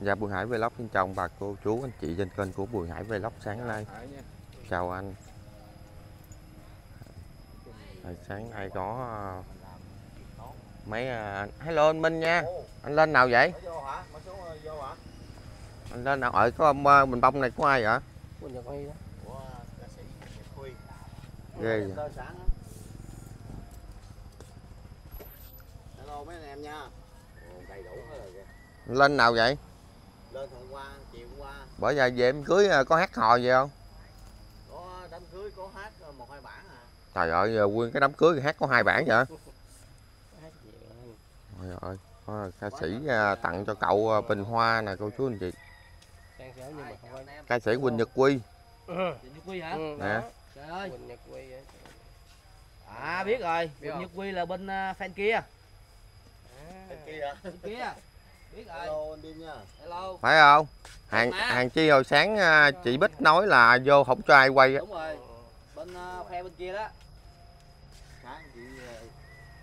Dạ Bùi Hải Vlog xin chào bà cô chú anh chị trên kênh của Bùi Hải Vlog sáng nay. Chào anh. Sáng nay có ờ, mấy ờ, anh hello anh Minh nha. Anh lên nào vậy? Anh lên nào ở có ông ờ, bình bông này của ai vậy? Ghê vậy. Hello mấy anh em nha. Ồ, đầy đủ hết rồi kìa. Anh lên nào vậy? Lên hôm qua, chiều hôm qua Bởi giờ về em cưới ờ, có hát hò gì không? có đám cưới có hát ờ, một hai bản à. Trời ơi giờ nguyên cái đám cưới hát có hai bản vậy? Trời ơi. có ca sĩ ờ, tặng cho cậu Bình Hoa nè cô chú anh chị. Sang sớm nhưng mà không phải. Ca sĩ Quỳnh Nhật Quy Quỳnh Nhật Quy hả? Ừ, Nè. đó. Trời ơi. Quỳnh Nhật Huy á. À biết rồi. Biết Quỳnh? Nhật Quy là bên uh, fan kia. À. Bên kia hả? Bên kia. Biết rồi. Hello anh Đinh nha. Hello. phải không? Hàng hàng chi hồi sáng ờ, chị Bích nói là vô không cho ai quay. Đúng rồi. Bên uh, phe bên kia đó. Sáng chị ờ,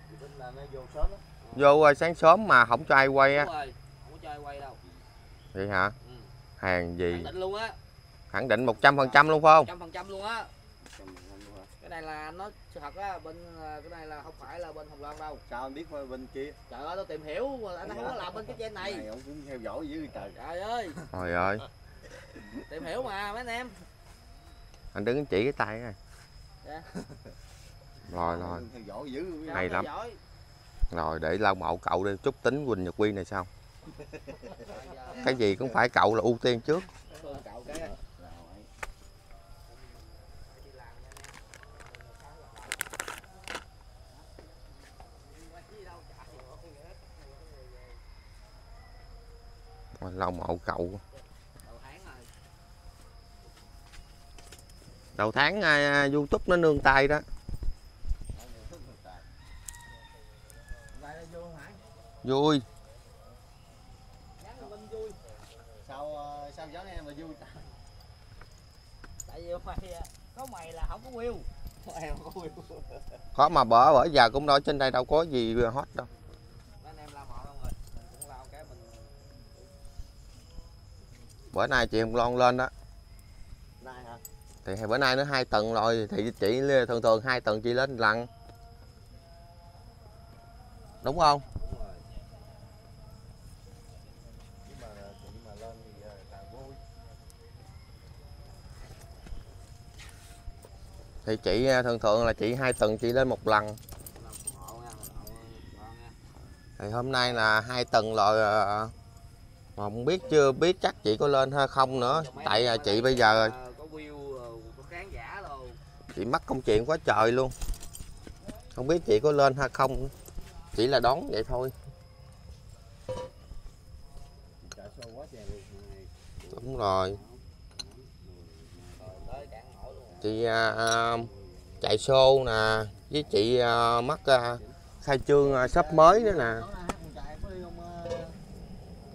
chị Vinh là nó vô sớm á. Vô sáng sớm mà không cho ai quay á. Đúng rồi. Không có cho ai quay đâu. Vậy hả? Ừ. Hàng gì? Khẳng định luôn á. Khẳng định 100% luôn phải không? Trăm phần trăm luôn á. Trăm phần trăm luôn hả? Cái này là nó sự thật á. Bên ờ, cái này là không phải là bên Hồng Loan đâu. Sao anh biết bên kia? Trời ơi tôi tìm hiểu mà anh không có làm bên cái trên này. Này ông cũng theo dõi dữ trời. Trời ơi. Trời ơi, Tìm hiểu mà mấy anh em. anh đứng chỉ cái tay này. Dạ. Rồi rồi, Theo dõi dữ. Sao Hay lắm. dõi. rồi để lau mộ cậu đi, chút tính Quỳnh Nhật Quy này giờ Cái gì cũng phải cậu là ưu tiên trước. thương cậu cái. Rồi. Rồi, lau mộ cậu. Đầu tháng rồi. Đầu tháng à, YouTube nó nương tay đó. Vậy là vô hả? Vui. Sao ờ, sao gió em mà vui? Tại vì mày à, có mày là không có will. Có mà bở bởi giờ cũng đâu trên đây đâu có gì hot đâu. Bữa nay chị Hồng Loan lên đó. Nay hả? Thì bữa nay nó hai tầng rồi thì chị thường thường hai tầng chị lên lần. Đúng không? Thì ờ. Thì chị à, thường thường là chị hai tầng chị lên một lần. Thì hôm nay là hai tầng rồi à, mà không biết chưa biết chắc chị có lên hay không nữa. Tại à, chị bây giờ chị mắc công chuyện quá trời luôn. Không biết chị có lên hay không. Chỉ là đón vậy thôi. Đúng rồi. Chị à, à, chạy show nè với chị à, mắc à, khai trương à, sắp mới nữa nè. Tối nay hát con trai có đi không? ờ,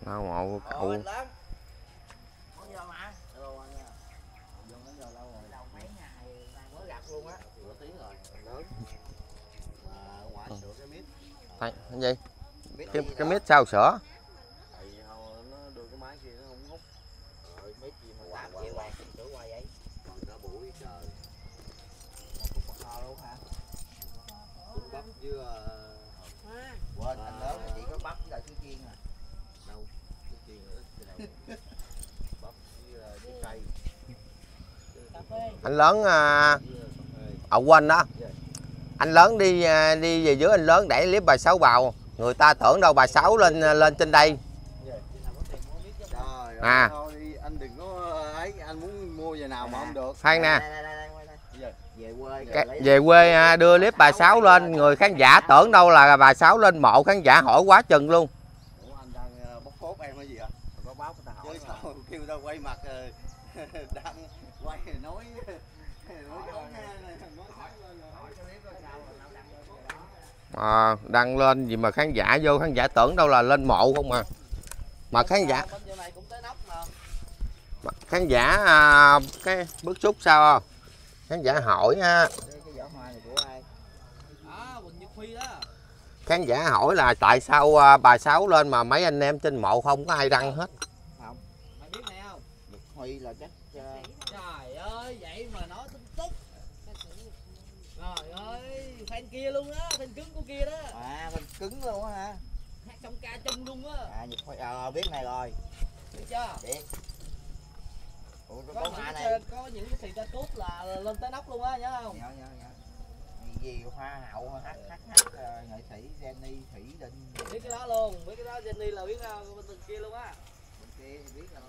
qua vậy. Còn cả buổi trời. Một cục bò luôn hả? Cung bắp với ờ, Quên anh lớn chỉ có bắp với lại sữa chiên à nữa. Bắp với trái cây. Anh lớn à, à Với ở quanh đó. Anh lớn đi à, đi về dưới anh lớn đẩy clip bà sáu bào. Người ta tưởng đâu bà sáu lên à, lên trên đây. À. anh đừng có ấy anh muốn mua về nào mà không được khoan nè về quê về quê đưa clip bà sáu lên người khán giả tưởng đâu là bà sáu lên mộ khán giả hỏi quá chừng luôn Ủa anh đang ờ, bóc phốt em hay gì ạ có báo người ta hỏi chứ mà. sao kêu người ta quay mặt ờ, đang quay nói tao à, đăng lên gì mà khán giả vô khán giả tưởng đâu là lên mộ không à? Mà khán giả bên chỗ này cũng tới nóc mà. Mà khán giả à, cái bức xúc sao không? Khán giả hỏi ha. Đây, cái giỏ hoa này của ai? À Quỳnh Nhật Phi đó khán giả hỏi là tại sao à, bà sáu lên mà mấy anh em trên mộ không có ai đăng hết? Mày biết này không? Huy là chắc ờ, trời ơi vậy mà nói tin tức. Trời ơi fan kia luôn á fan cứng của kia đó. À mình cứng luôn á hả? Hát trong ca chung luôn á. À Nhật Huy ờ biết này rồi. Biết chưa? Biết. Ủa, có, có những hoa cái, này. có những cái xì ta cút là lên tới nóc luôn á nhớ không? Nhớ nhớ nhớ gì gì hoa hậu hát hát hát ờ, nghệ sĩ Jenny Thủy Định. Biết cái đó luôn biết cái đó Jenny là biết uh, bên kia luôn á. Bên kia thì biết rồi.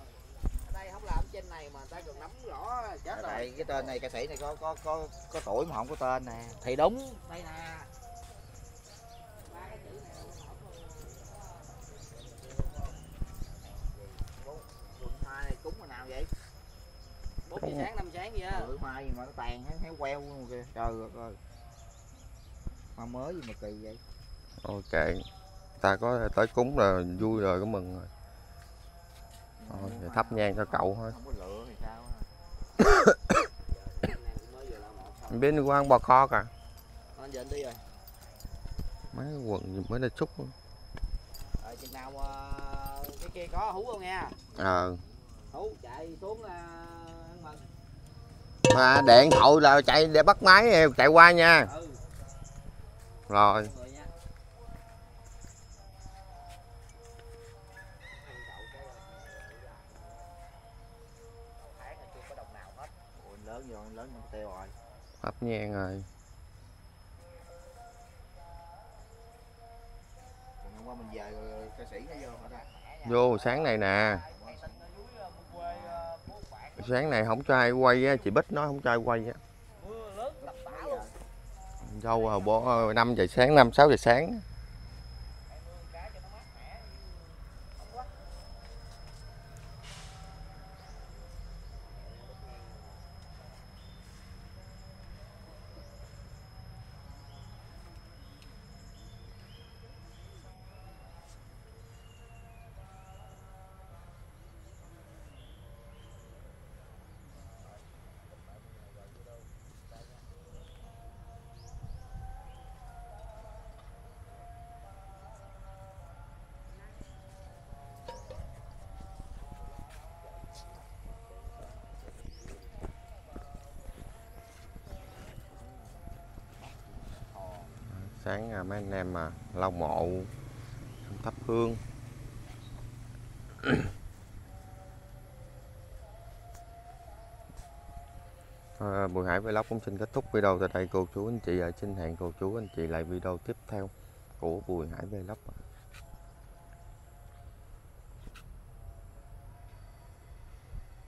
Ở đây không làm trên này mà người ta còn nắm rõ chết rồi. cái tên này ca sĩ này có có có có tuổi mà không có tên nè. Thì đúng. Đây nè. Vậy? Bốn giờ sáng năm sáng vậy á. Bữa hoa gì mà nó tàn héo queo luôn kìa. Trời ơi hoa mới gì mà kỳ vậy? Ok ta có tới cúng là vui rồi có mừng rồi. Thôi, thì thắp nhang cho cậu thôi. Không biết đi qua ăn bò kho cả mấy quần gì mới là xúc luôn. Chừng nào ờ, cái kia có hú không nha? Ờ. Hú chạy xuống uh, ăn mừng. Mà điện thoại là chạy để bắt máy chạy qua nha. Ừ rồi. Hấp nhang rồi. Vô, sáng này nè. Sáng này không cho ai quay á, chị bích nói không cho ai quay á dâu hồi bố 5 giờ sáng 5 6 giờ sáng. Sáng à, mấy anh em mà lau mộ thắp hương. À, Bùi Hải Vlog cũng xin kết thúc video tại đây. Cô chú anh chị à, xin hẹn cô chú anh chị lại video tiếp theo của Bùi Hải Vlog.